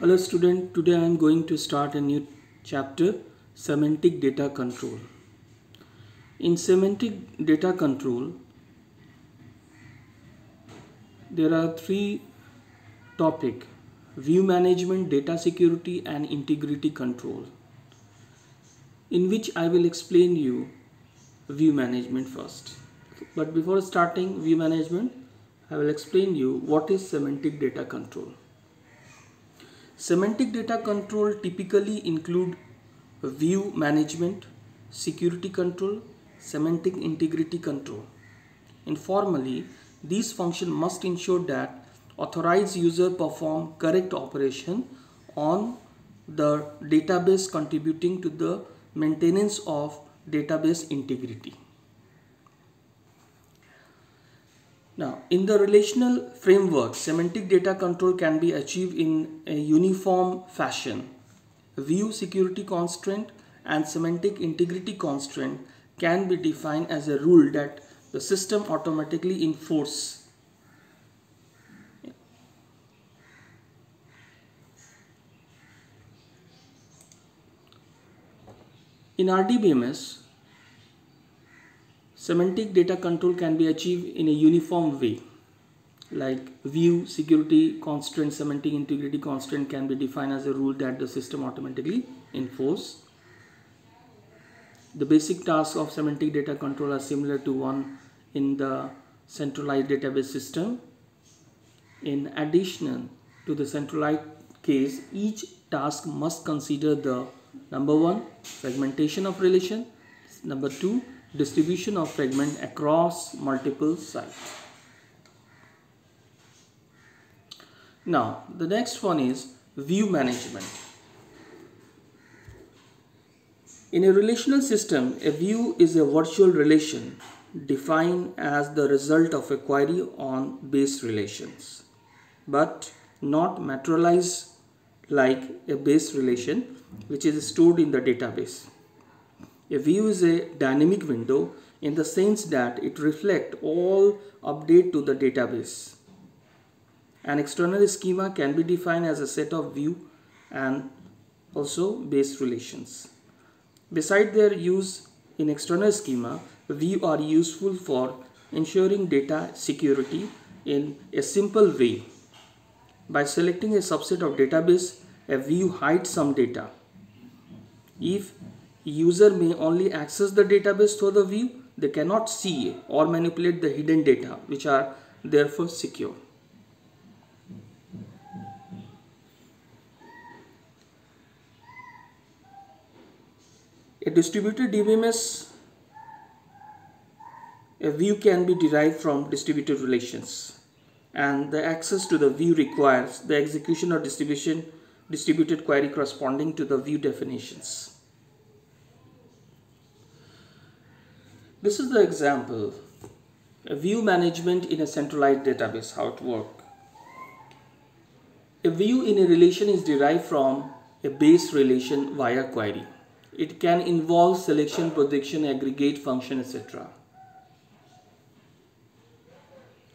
Hello student, today I am going to start a new chapter semantic data control. In semantic data control there are three topic view management, data security and integrity control in which I will explain you view management first. But before starting view management I will explain you what is semantic data control. Semantic data control typically include view management, security control, semantic integrity control. Informally, these functions must ensure that authorized user perform correct operation on the database contributing to the maintenance of database integrity. Now, in the relational framework, semantic data control can be achieved in a uniform fashion. View security constraint and semantic integrity constraint can be defined as a rule that the system automatically enforce. In RDBMS, Semantic data control can be achieved in a uniform way like view security constraint semantic integrity constraint can be defined as a rule that the system automatically enforce. The basic tasks of semantic data control are similar to one in the centralized database system. In addition to the centralized case, each task must consider the number one fragmentation of relation, number two distribution of fragment across multiple sites. Now the next one is view management. In a relational system, a view is a virtual relation defined as the result of a query on base relations but not materialized like a base relation which is stored in the database. A view is a dynamic window in the sense that it reflects all update to the database. An external schema can be defined as a set of view and also base relations. Beside their use in external schema, view are useful for ensuring data security in a simple way. By selecting a subset of database, a view hides some data. If user may only access the database through the view. They cannot see or manipulate the hidden data which are therefore secure. A distributed DBMS a view can be derived from distributed relations and the access to the view requires the execution or distribution distributed query corresponding to the view definitions This is the example, a view management in a centralized database, how it works. A view in a relation is derived from a base relation via query. It can involve selection, projection, aggregate, function, etc.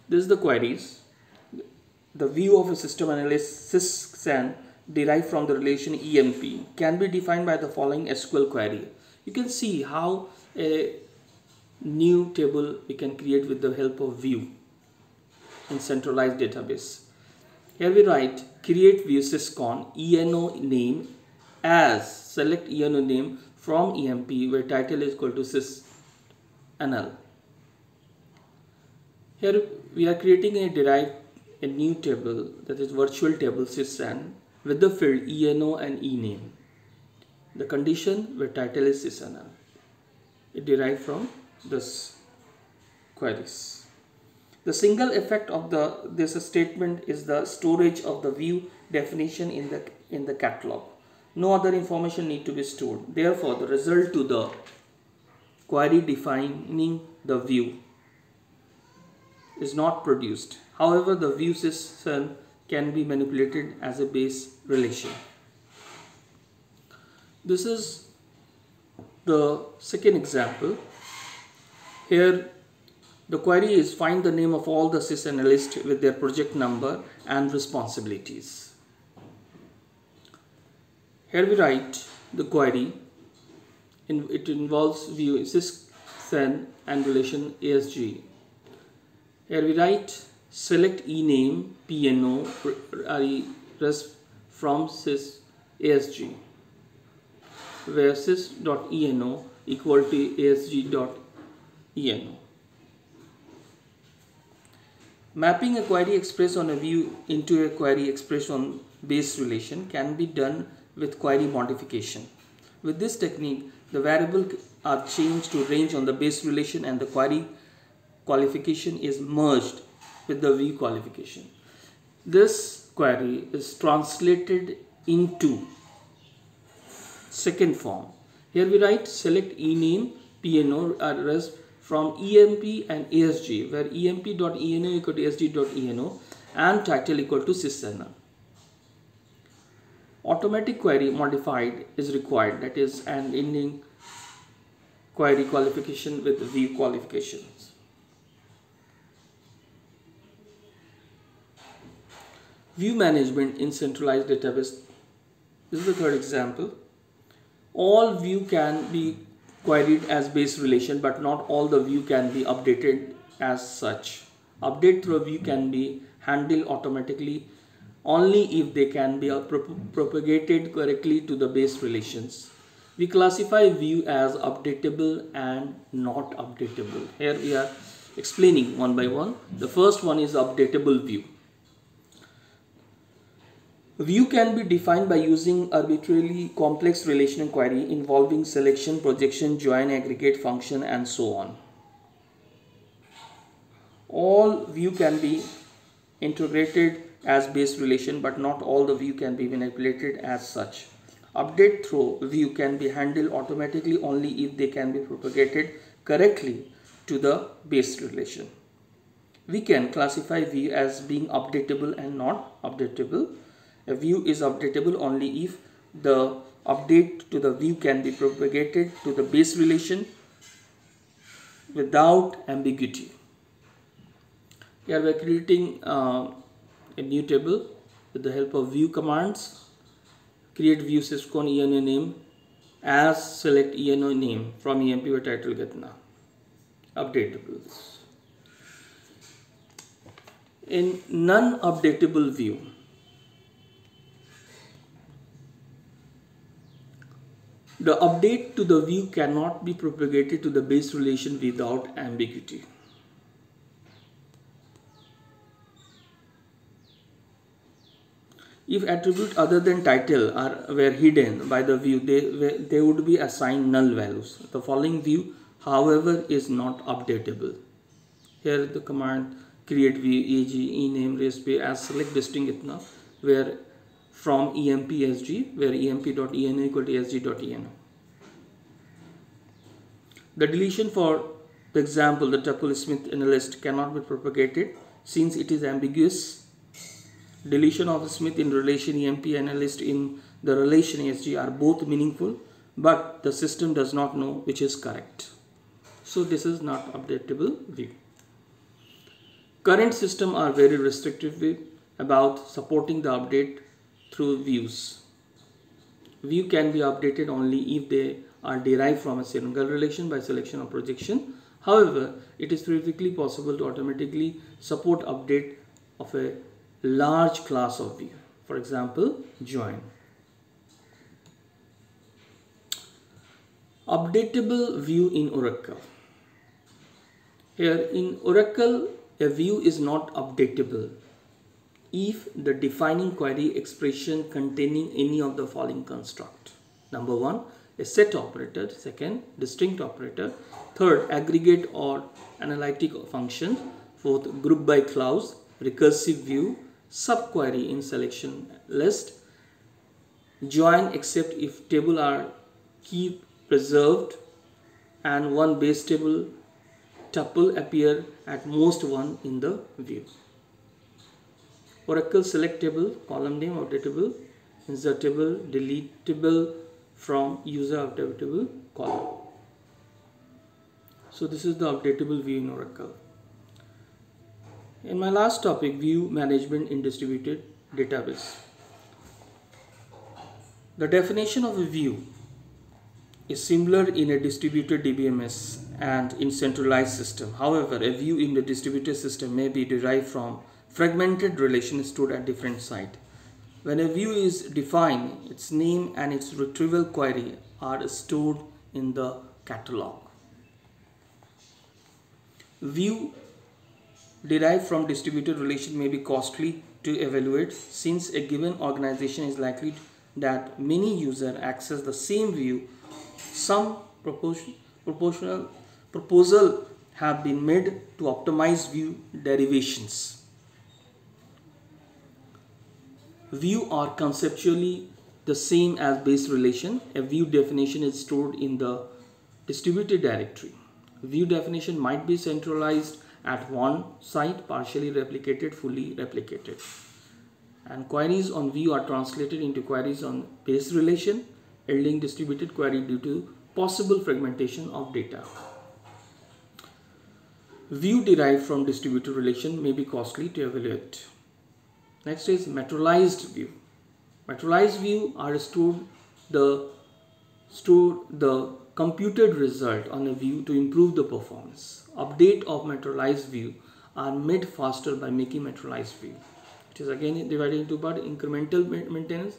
This is the queries. The view of a system analyst SysAN derived from the relation EMP can be defined by the following SQL query. You can see how a new table we can create with the help of view in centralized database. Here we write create view sysan eno name as select eno name from emp where title is equal to sysnl. Here we are creating a derived a new table that is virtual table sysan with the field eno and ename. The condition where title is sysnl. It derived from this queries. The single effect of the this statement is the storage of the view definition in the in the catalog. No other information need to be stored. Therefore, the result to the query defining the view is not produced. However, the view system can be manipulated as a base relation. This is the second example here the query is find the name of all the sysanalysts with their project number and responsibilities. Here we write the query. In, it involves view sysan and relation ASG. Here we write select ename PNO res from sys ASG where sys.eno equal to asg.eno. Mapping a query expressed on a view into a query expressed on base relation can be done with query modification. With this technique, the variable are changed to range on the base relation and the query qualification is merged with the view qualification. This query is translated into second form. Here we write select ename PNO address from EMP and ASG where emp.eno equal to asg.eno and title equal to sysn. Automatic query modified is required that is an ending query qualification with view qualifications. View management in centralized database. This is the third example all view can be queried as base relation but not all the view can be updated as such. Update through a view can be handled automatically only if they can be uh, propagated correctly to the base relations. We classify view as updatable and not updatable. Here we are explaining one by one. The first one is updatable view. View can be defined by using arbitrarily complex relational query involving selection, projection, join, aggregate, function and so on. All view can be integrated as base relation but not all the view can be manipulated as such. Update through view can be handled automatically only if they can be propagated correctly to the base relation. We can classify view as being updatable and not updatable a view is updatable only if the update to the view can be propagated to the base relation without ambiguity. Here we are creating uh, a new table with the help of view commands. Create view sysan ENO name as select ENO name from EMP or title getna. Updatables. In non-updatable view, The update to the view cannot be propagated to the base relation without ambiguity. If attributes other than title are were hidden by the view, they, they would be assigned null values. The following view, however, is not updatable. Here the command create view eg ename resp as select distinct itna where from EMPSG where emp.eno equal to asg.eno. The deletion for the example the tuple Smith analyst cannot be propagated since it is ambiguous. Deletion of Smith in relation EMP analyst in the relation ASG are both meaningful but the system does not know which is correct. So this is not updatable view. Current system are very restrictive about supporting the update through views. View can be updated only if they are derived from a single relation by selection or projection. However, it is theoretically possible to automatically support update of a large class of view. For example, join. Updatable view in Oracle. Here in Oracle, a view is not updatable if the defining query expression containing any of the following construct. Number one, a set operator. Second, distinct operator. Third, aggregate or analytic function. Fourth, group by clause, recursive view, subquery in selection list. Join except if table are key preserved and one base table tuple appear at most one in the view. Oracle selectable, column name updatable, insertable, deletable from user updatable column. So this is the updatable view in Oracle. In my last topic, view management in distributed database. The definition of a view is similar in a distributed DBMS and in centralized system. However, a view in the distributed system may be derived from fragmented relations stored at different sites. When a view is defined, its name and its retrieval query are stored in the catalog. View derived from distributed relation may be costly to evaluate since a given organization is likely that many users access the same view some proportion, proportional proposal have been made to optimize view derivations. View are conceptually the same as base relation. A view definition is stored in the distributed directory. View definition might be centralized at one site, partially replicated, fully replicated. And queries on view are translated into queries on base relation yielding distributed query due to possible fragmentation of data. View derived from distributed relation may be costly to evaluate. Next is materialized view. Materialized view are stored the store the computed result on a view to improve the performance. Update of materialized view are made faster by making materialized view. It is again divided into part incremental maintenance,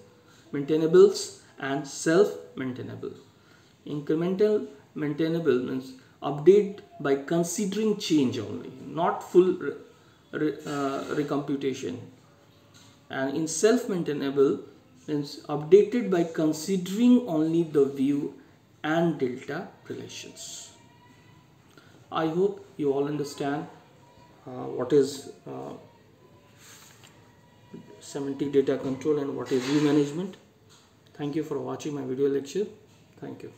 maintainables and self-maintainable. Incremental maintainable means update by considering change only, not full re, uh, recomputation. And in self-maintainable means updated by considering only the view and delta relations. I hope you all understand uh, what is uh, semantic data control and what is view management. Thank you for watching my video lecture. Thank you.